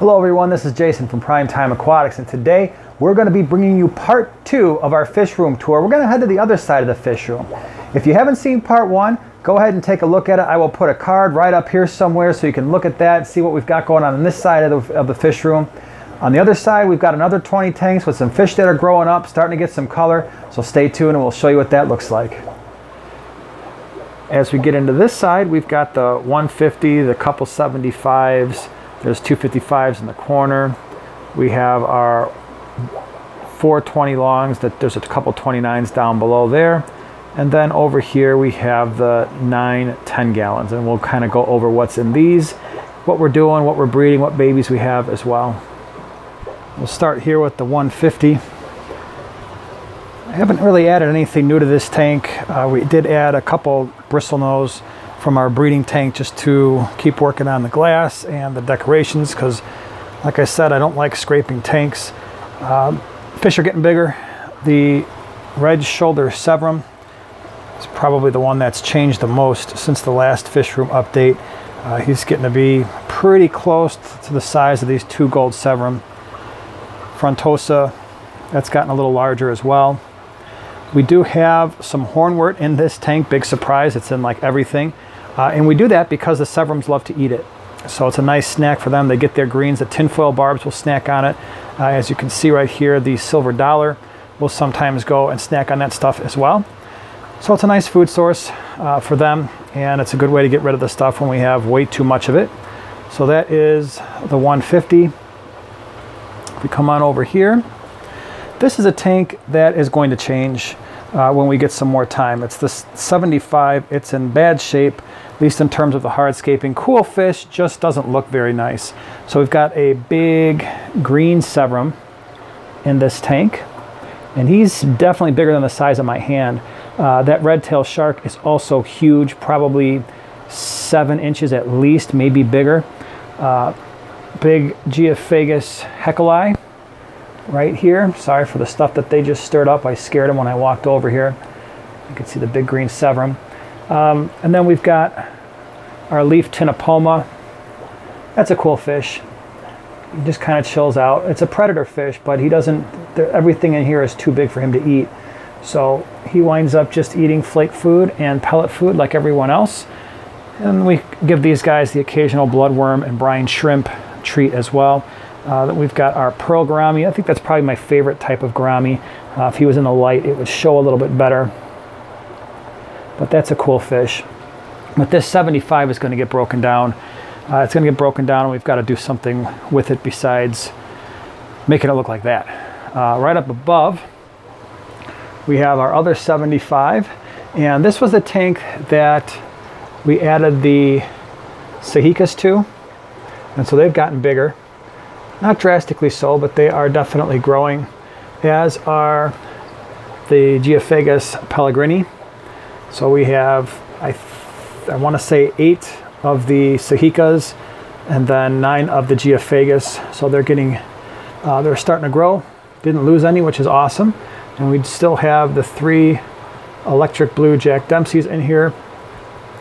Hello everyone, this is Jason from Prime Time Aquatics and today we're going to be bringing you part two of our fish room tour. We're going to head to the other side of the fish room. If you haven't seen part one, go ahead and take a look at it. I will put a card right up here somewhere so you can look at that and see what we've got going on on this side of the, of the fish room. On the other side, we've got another 20 tanks with some fish that are growing up, starting to get some color. So stay tuned and we'll show you what that looks like. As we get into this side, we've got the 150, the couple 75s, there's 255s in the corner. We have our 420 longs, that there's a couple 29s down below there. And then over here we have the nine 10 gallons and we'll kind of go over what's in these, what we're doing, what we're breeding, what babies we have as well. We'll start here with the 150. I haven't really added anything new to this tank. Uh, we did add a couple bristlenose from our breeding tank just to keep working on the glass and the decorations because like I said I don't like scraping tanks. Um, fish are getting bigger. The red shoulder severum is probably the one that's changed the most since the last fish room update. Uh, he's getting to be pretty close to the size of these two gold severum. Frontosa, that's gotten a little larger as well. We do have some hornwort in this tank, big surprise, it's in like everything. Uh, and we do that because the severums love to eat it. So it's a nice snack for them. They get their greens. The tinfoil barbs will snack on it. Uh, as you can see right here, the silver dollar will sometimes go and snack on that stuff as well. So it's a nice food source uh, for them, and it's a good way to get rid of the stuff when we have way too much of it. So that is the 150. If we come on over here, this is a tank that is going to change uh, when we get some more time. It's the 75. It's in bad shape, least in terms of the hardscaping. Cool fish, just doesn't look very nice. So we've got a big green severum in this tank, and he's definitely bigger than the size of my hand. Uh, that red tail shark is also huge, probably seven inches at least, maybe bigger. Uh, big Geophagus heckelii right here. Sorry for the stuff that they just stirred up. I scared them when I walked over here. You can see the big green severum. Um, and then we've got our leaf ctenopoma. That's a cool fish. He just kind of chills out. It's a predator fish, but he doesn't, everything in here is too big for him to eat. So he winds up just eating flake food and pellet food like everyone else. And we give these guys the occasional bloodworm and brine shrimp treat as well. Uh, we've got our pearl gourami. I think that's probably my favorite type of gourami. Uh, if he was in the light, it would show a little bit better. But that's a cool fish. But this 75 is going to get broken down. Uh, it's going to get broken down and we've got to do something with it besides making it look like that. Uh, right up above, we have our other 75. And this was the tank that we added the Sajicas to. And so they've gotten bigger. Not drastically so, but they are definitely growing, as are the Geophagus pellegrini. So we have, I, I want to say eight of the Sajicas and then nine of the Geophagus. So they're getting, uh, they're starting to grow. Didn't lose any, which is awesome. And we still have the three electric blue Jack Dempsey's in here.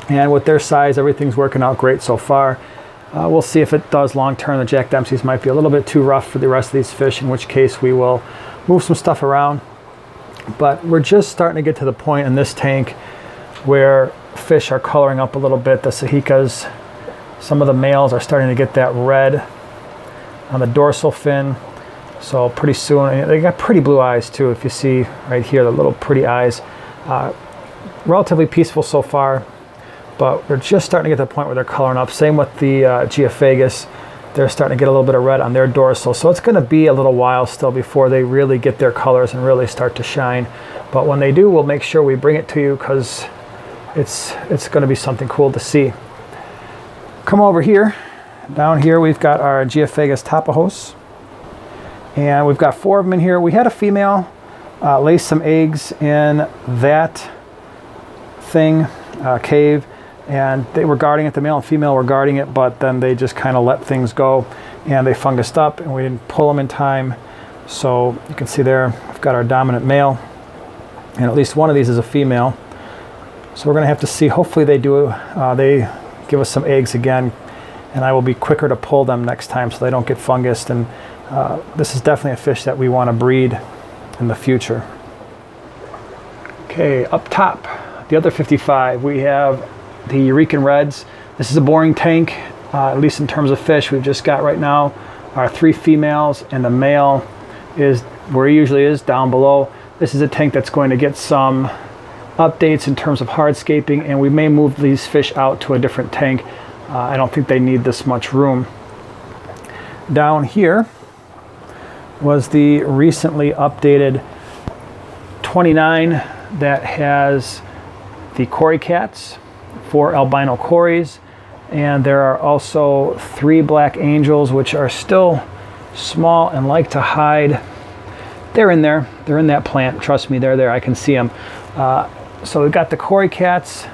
And with their size, everything's working out great so far. Uh, we'll see if it does long term. The Jack Dempsey's might be a little bit too rough for the rest of these fish, in which case we will move some stuff around. But we're just starting to get to the point in this tank where fish are coloring up a little bit. The sajicas, some of the males are starting to get that red on the dorsal fin. So pretty soon, they got pretty blue eyes too. If you see right here, the little pretty eyes. Uh, relatively peaceful so far but they're just starting to get to the point where they're coloring up. Same with the uh, Geophagus. They're starting to get a little bit of red on their dorsal. So it's going to be a little while still before they really get their colors and really start to shine. But when they do, we'll make sure we bring it to you because it's, it's going to be something cool to see. Come over here. Down here we've got our Geophagus tapajos. And we've got four of them in here. We had a female uh, lay some eggs in that thing, uh, cave and they were guarding it, the male and female were guarding it, but then they just kind of let things go and they fungused up and we didn't pull them in time. So you can see there, we've got our dominant male and at least one of these is a female. So we're gonna have to see, hopefully they do, uh, they give us some eggs again. and I will be quicker to pull them next time so they don't get fungused. And uh, this is definitely a fish that we want to breed in the future. Okay, up top, the other 55, we have the Eureka's Reds. This is a boring tank, uh, at least in terms of fish. We've just got right now our three females and the male is where he usually is, down below. This is a tank that's going to get some updates in terms of hardscaping and we may move these fish out to a different tank. Uh, I don't think they need this much room. Down here was the recently updated 29 that has the Cory cats, four albino Corys, and there are also three black angels which are still small and like to hide they're in there. They're in that plant. Trust me, they're there. I can see them. Uh, so we've got the Cory cats,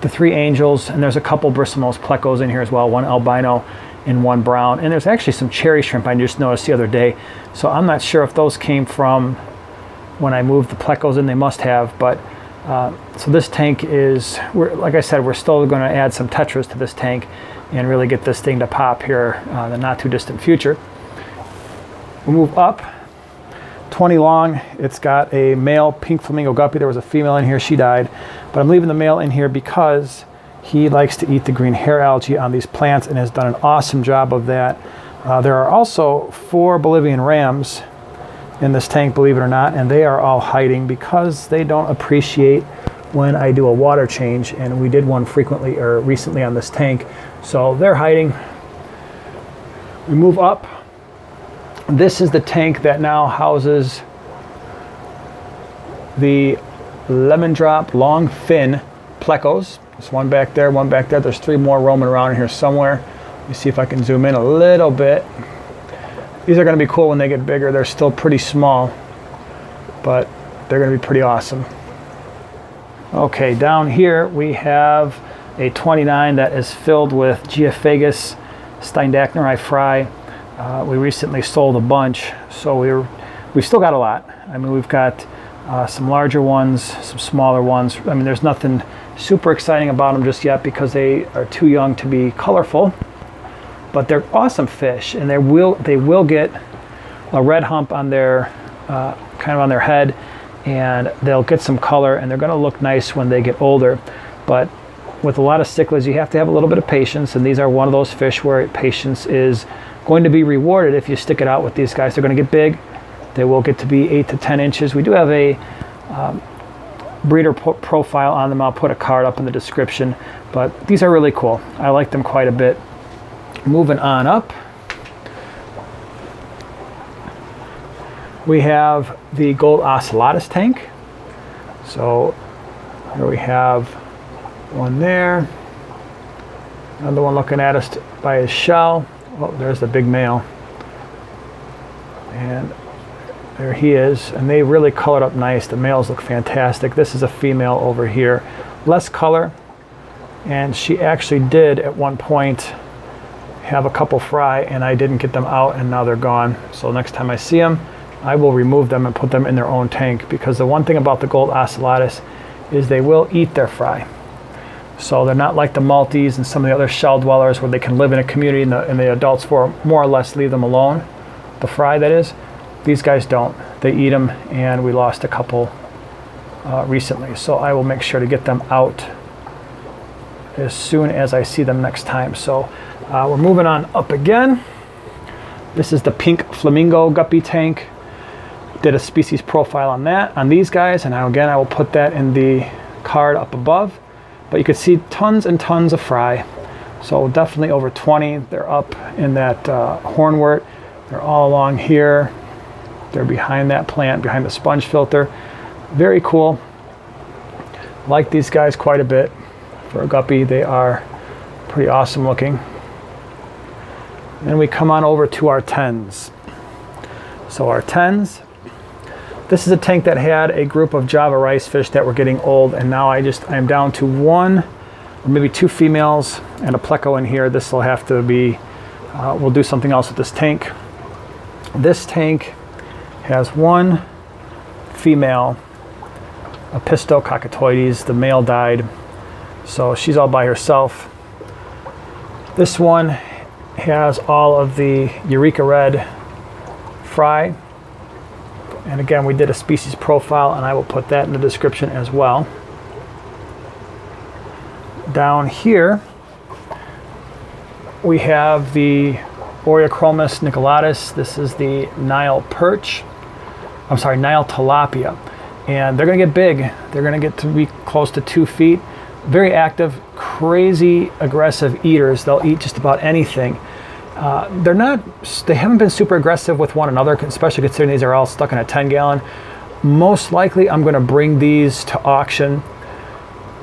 the three angels, and there's a couple bristlenose plecos in here as well, one albino and one brown. And there's actually some cherry shrimp I just noticed the other day. So I'm not sure if those came from when I moved the plecos in. They must have, but uh, so this tank is, like I said, we're still going to add some tetras to this tank and really get this thing to pop here uh, in the not too distant future. We'll move up 20 long. It's got a male pink flamingo guppy. There was a female in here. She died. But I'm leaving the male in here because he likes to eat the green hair algae on these plants and has done an awesome job of that. Uh, there are also four Bolivian rams in this tank, believe it or not, and they are all hiding because they don't appreciate when I do a water change, and we did one frequently or recently on this tank. So they're hiding. We move up this is the tank that now houses the lemon drop long fin plecos. There's one back there, one back there. There's three more roaming around here somewhere. Let me see if I can zoom in a little bit. These are going to be cool when they get bigger. They're still pretty small, but they're going to be pretty awesome. Okay, down here we have a 29 that is filled with Geophagus steindachneri fry. Uh, we recently sold a bunch, so we're we've still got a lot. I mean, we've got uh, some larger ones, some smaller ones. I mean, there's nothing super exciting about them just yet because they are too young to be colorful. But they're awesome fish, and they will they will get a red hump on their uh, kind of on their head, and they'll get some color, and they're going to look nice when they get older. But with a lot of cichlids, you have to have a little bit of patience, and these are one of those fish where patience is going to be rewarded if you stick it out with these guys. They're going to get big. They will get to be 8 to 10 inches. We do have a um, breeder profile on them. I'll put a card up in the description. But these are really cool. I like them quite a bit. Moving on up. We have the gold ocellatus tank. So here we have one there. Another one looking at us by his shell. Oh, there's the big male. And there he is. And they really colored up nice. The males look fantastic. This is a female over here. Less color. And she actually did at one point have a couple fry and I didn't get them out and now they're gone. So next time I see them, I will remove them and put them in their own tank because the one thing about the gold ocellatus is they will eat their fry. So they're not like the Maltese and some of the other shell dwellers where they can live in a community and the, and the adults for more or less leave them alone. The fry, that is. These guys don't. They eat them, and we lost a couple uh, recently. So I will make sure to get them out as soon as I see them next time. So uh, we're moving on up again. This is the pink flamingo guppy tank. Did a species profile on that, on these guys, and now again I will put that in the card up above. But you can see tons and tons of fry. So definitely over 20. They're up in that uh, hornwort. They're all along here. They're behind that plant, behind the sponge filter. Very cool. Like these guys quite a bit. For a guppy, they are pretty awesome looking. Then we come on over to our 10s. So our 10s, this is a tank that had a group of Java rice fish that were getting old, and now I just I'm down to one or maybe two females and a pleco in here. This will have to be, uh, we'll do something else with this tank. This tank has one female, a Pisto cacatuoides. The male died, so she's all by herself. This one has all of the Eureka Red fry. And again, we did a species profile and I will put that in the description as well. Down here, we have the Oreochromis niloticus. This is the Nile perch. I'm sorry, Nile tilapia. And they're gonna get big. They're gonna get to be close to two feet. Very active, crazy aggressive eaters. They'll eat just about anything. Uh, they're not, they haven't been super aggressive with one another, especially considering these are all stuck in a 10 gallon. Most likely I'm gonna bring these to auction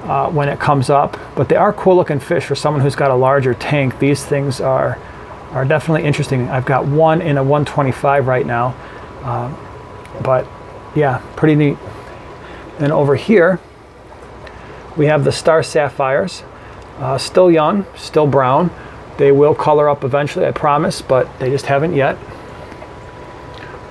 uh, when it comes up, but they are cool looking fish for someone who's got a larger tank. These things are, are definitely interesting. I've got one in a 125 right now, um, but yeah, pretty neat. And over here, we have the star sapphires, uh, still young, still brown. They will color up eventually, I promise, but they just haven't yet.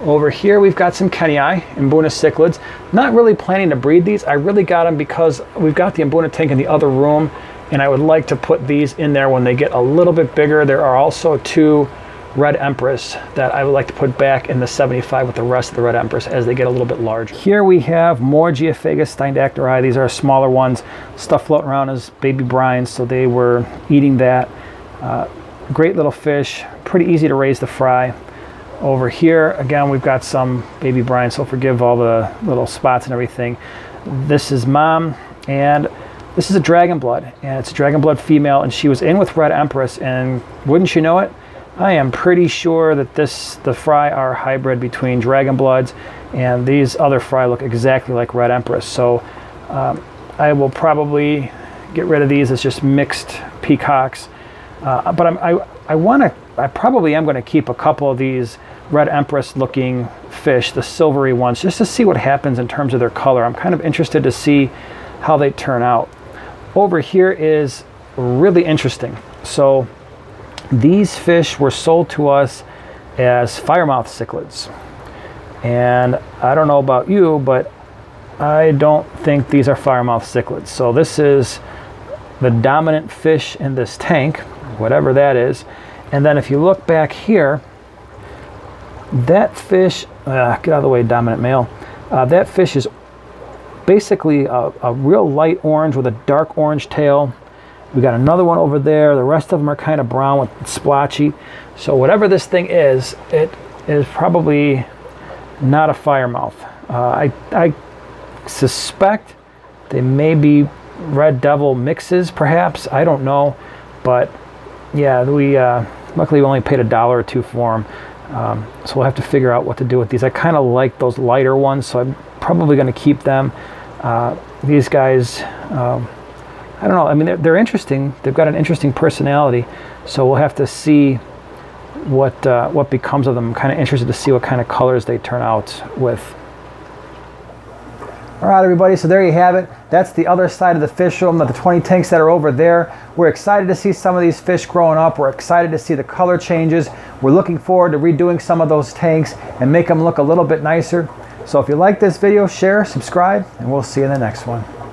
Over here we've got some Kenyi Mbuna cichlids. Not really planning to breed these. I really got them because we've got the Mbuna tank in the other room and I would like to put these in there when they get a little bit bigger. There are also two Red Empress that I would like to put back in the 75 with the rest of the Red Empress as they get a little bit larger. Here we have more Geophagus steindachneri. These are smaller ones. Stuff floating around as baby brines, so they were eating that. Uh, great little fish, pretty easy to raise the fry. Over here, again, we've got some baby brine, so forgive all the little spots and everything. This is mom, and this is a dragon blood, and it's a dragon blood female, and she was in with Red Empress, and wouldn't you know it, I am pretty sure that this the fry are hybrid between dragon bloods and these other fry look exactly like Red Empress. So um, I will probably get rid of these as just mixed peacocks uh, but I'm, I, I want to, I probably am going to keep a couple of these red empress looking fish, the silvery ones, just to see what happens in terms of their color. I'm kind of interested to see how they turn out. Over here is really interesting. So these fish were sold to us as firemouth cichlids. And I don't know about you, but I don't think these are firemouth cichlids. So this is the dominant fish in this tank whatever that is. And then if you look back here, that fish, uh, get out of the way, dominant male, uh, that fish is basically a, a, real light orange with a dark orange tail. We got another one over there. The rest of them are kind of brown with splotchy. So whatever this thing is, it is probably not a firemouth. Uh, I, I suspect they may be red devil mixes, perhaps. I don't know, but yeah, we uh, luckily we only paid a dollar or two for them. Um, so we'll have to figure out what to do with these. I kind of like those lighter ones, so I'm probably going to keep them. Uh, these guys, um, I don't know. I mean, they're, they're, interesting. They've got an interesting personality. So we'll have to see what uh, what becomes of them. I'm kind of interested to see what kind of colors they turn out with. All right, everybody, so there you have it. That's the other side of the fish room, the 20 tanks that are over there. We're excited to see some of these fish growing up. We're excited to see the color changes. We're looking forward to redoing some of those tanks and make them look a little bit nicer. So if you like this video, share, subscribe, and we'll see you in the next one.